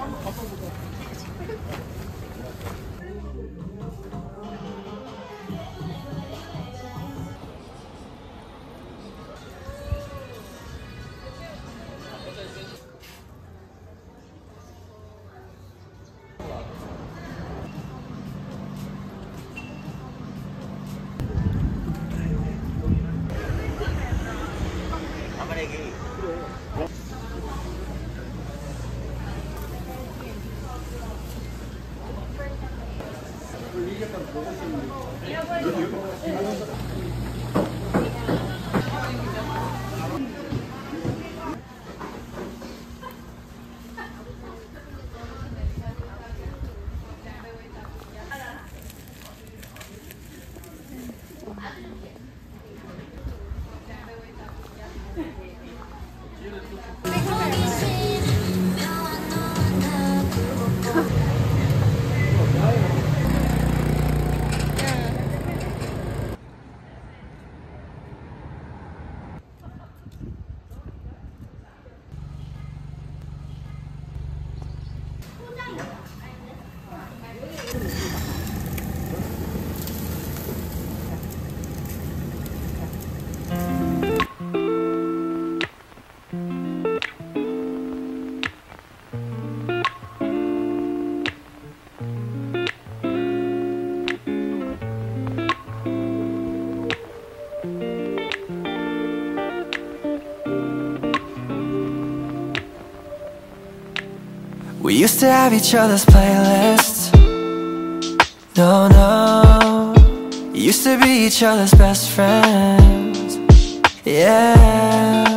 한번 바꿔보자. Thank you. We used to have each other's playlists. No, no. Used to be each other's best friends. Yeah.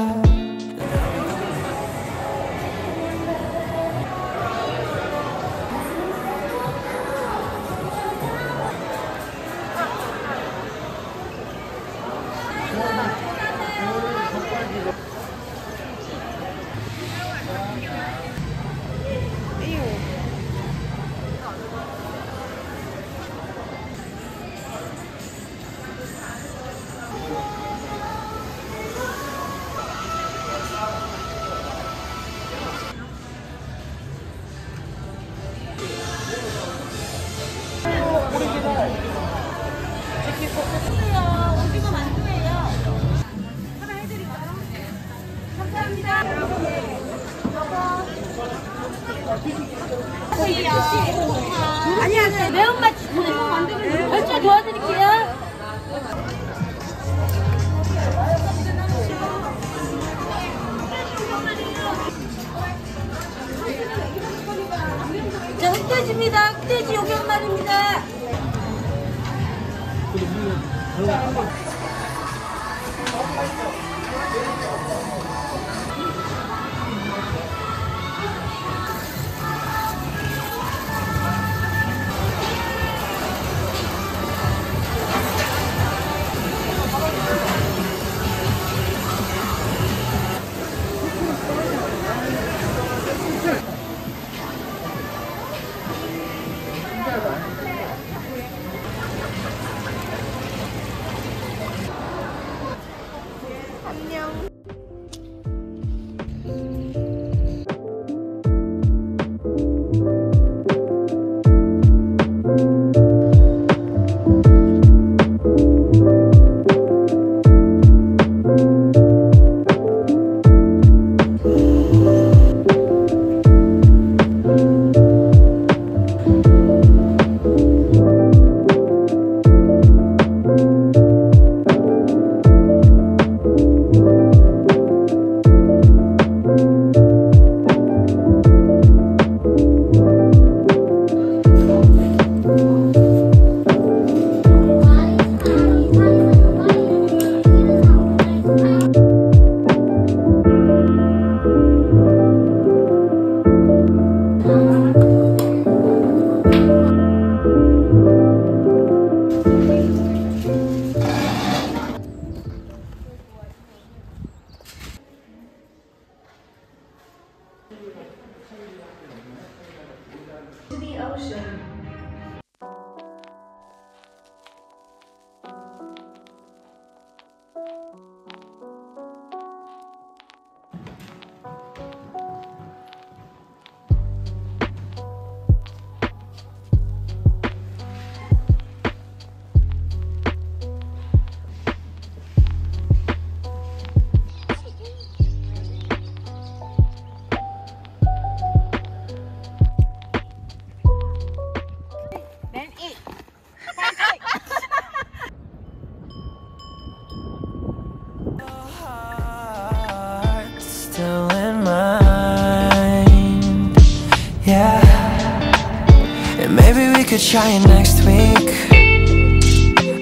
Try it next week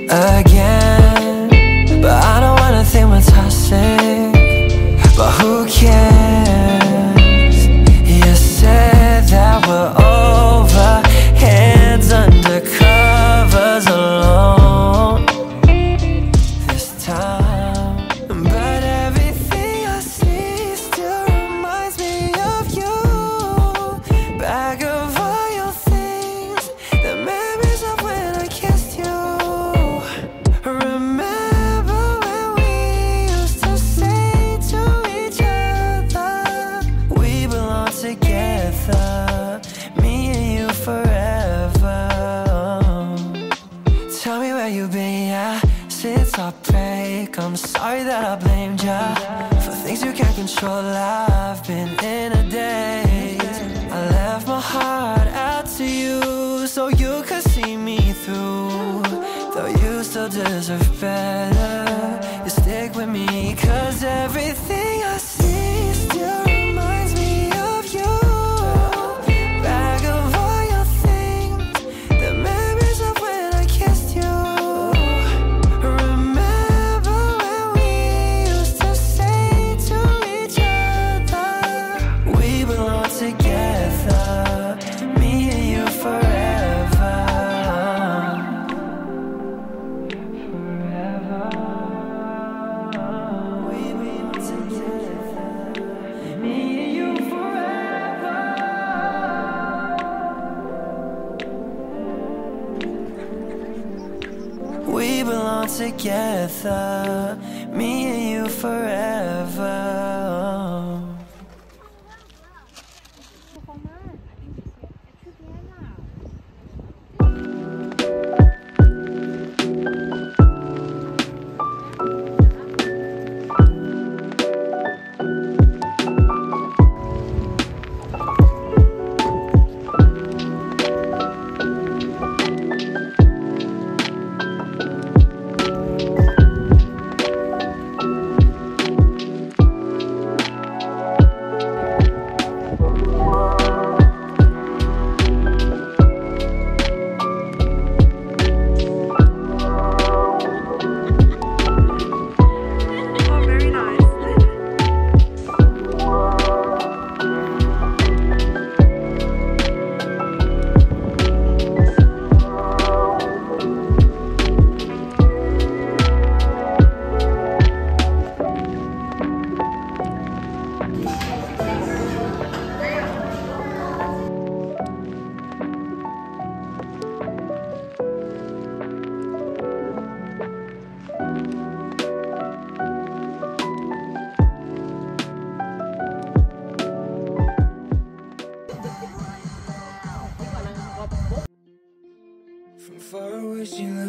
again. Break. I'm sorry that I blamed ya for things you can't control. I've been in a daze. I left my heart out to you so you could see me through. Though you still deserve better, We belong together, me and you forever.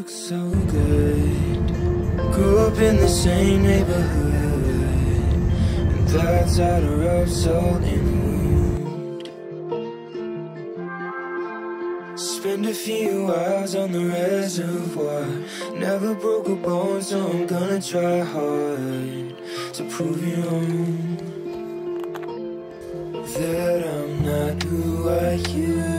Looks so good. Grew up in the same neighborhood, and that's how to rub salt the wound. Spend a few hours on the reservoir. Never broke a bone, so I'm gonna try hard to prove you wrong. That I'm not who I used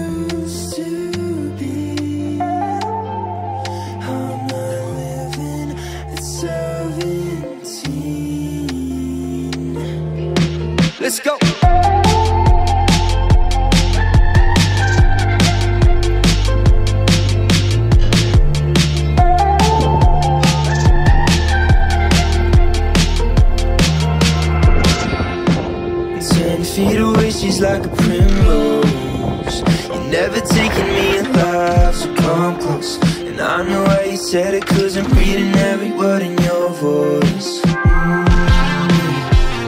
feet away, she's like a primrose. You're never taking me alive, so come close. And I know why you said it, cause I'm reading every word in your voice. Mm.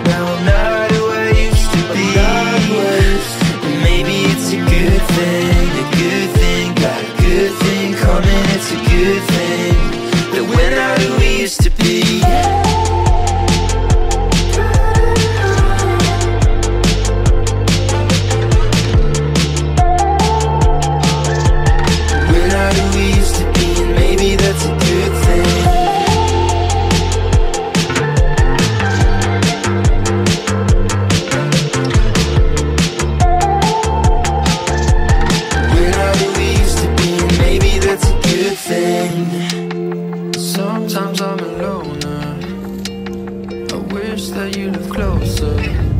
Now I'm not who I used to be. And maybe it's a good thing, a good thing. Got a good thing coming, it's a good thing. But we're not who we used to be. that you live closer.